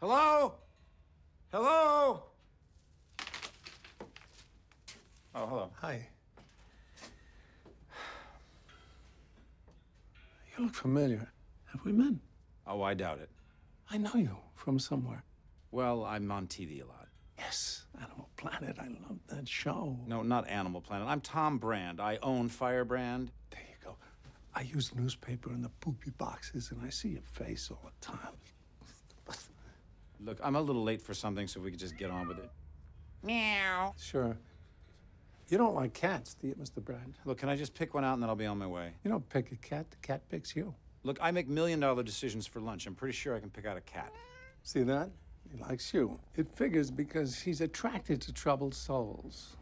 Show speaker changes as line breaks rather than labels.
Hello? Hello? Oh, hello.
Hi. You look familiar. Have we met?
Oh, I doubt it.
I know you from somewhere.
Well, I'm on TV a lot.
Yes, Animal Planet. I love that show.
No, not Animal Planet. I'm Tom Brand. I own Firebrand.
There you go. I use newspaper in the poopy boxes, and I see your face all the time.
Look, I'm a little late for something, so we could just get on with it.
Meow.
Sure. You don't like cats, do you, Mr. Brand?
Look, can I just pick one out and then I'll be on my way?
You don't pick a cat, the cat picks you.
Look, I make million dollar decisions for lunch. I'm pretty sure I can pick out a cat.
See that? He likes you. It figures because he's attracted to troubled souls.